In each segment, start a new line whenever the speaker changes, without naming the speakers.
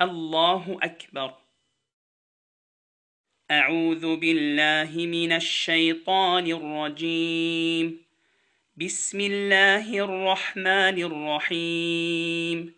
الله أكبر. أعوذ بالله من الشيطان الرجيم. بسم الله الرحمن الرحيم.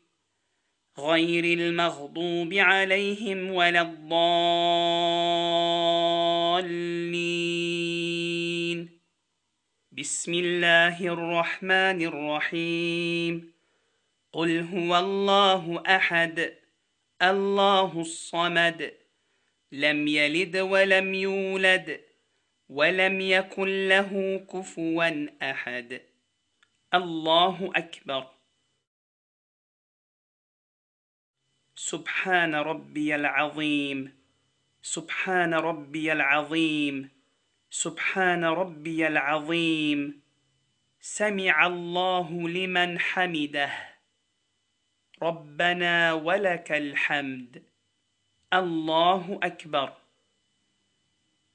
غير المغضوب عليهم ولا الضالين. بسم الله الرحمن الرحيم. قل هو الله أحد الله الصمد. لم يلد ولم يولد ولم يكن له كفوا أحد. الله أكبر. سبحان ربي العظيم. سبحان ربي العظيم. سبحان ربي العظيم. سمع الله لمن حمده. ربنا ولك الحمد. الله أكبر.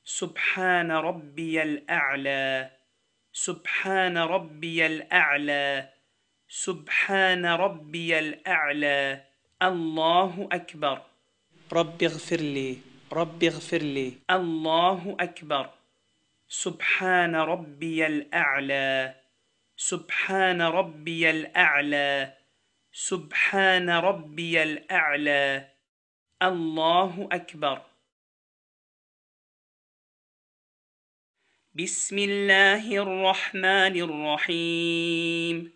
سبحان ربي الأعلى. سبحان ربي الأعلى. سبحان ربي الأعلى. الله أكبر
رب اغفر لي رب اغفر لي
الله أكبر سبحان ربي الأعلى سبحان ربي الأعلى سبحان ربي الأعلى الله أكبر بسم الله الرحمن الرحيم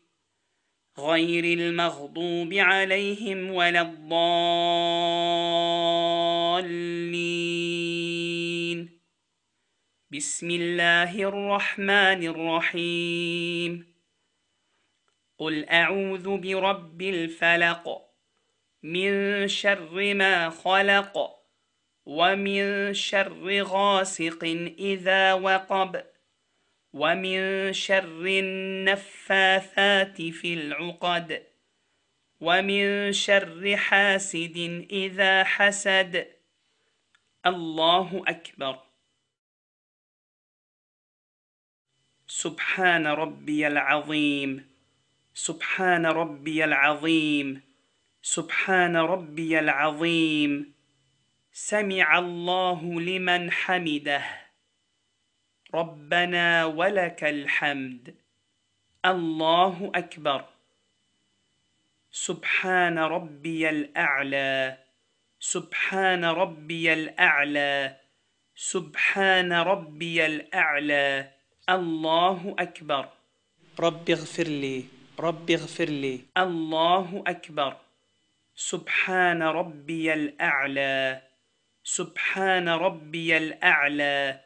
غير المغضوب عليهم ولا الضالين. بسم الله الرحمن الرحيم. قل أعوذ برب الفلق. من شر ما خلق. ومن شر غاسق إذا وقب. ومن شر النفاثات في العقد ومن شر حاسد إذا حسد. الله أكبر. سبحان ربي العظيم. سبحان ربي العظيم. سبحان ربي العظيم. سمع الله لمن حمده. ربنا ولك الحمد. الله أكبر. سبحان ربي الأعلى. سبحان ربي الأعلى. سبحان ربي الأعلى. الله أكبر.
رب اغفر لي. رب اغفر لي.
الله أكبر. سبحان ربي الأعلى. سبحان ربي الأعلى.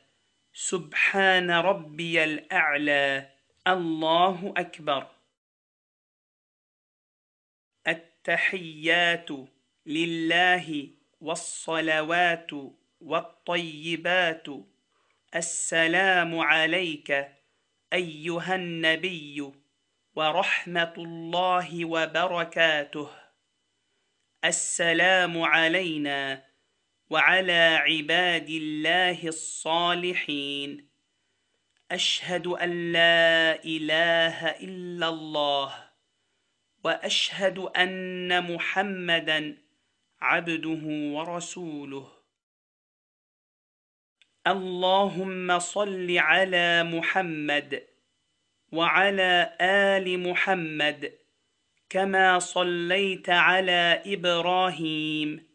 سبحان ربي الأعلى الله أكبر. التحيات لله والصلوات والطيبات. السلام عليك أيها النبي ورحمة الله وبركاته. السلام علينا وعلى عباد الله الصالحين. أشهد أن لا إله إلا الله وأشهد أن محمدا عبده ورسوله. اللهم صل على محمد وعلى آل محمد كما صليت على إبراهيم.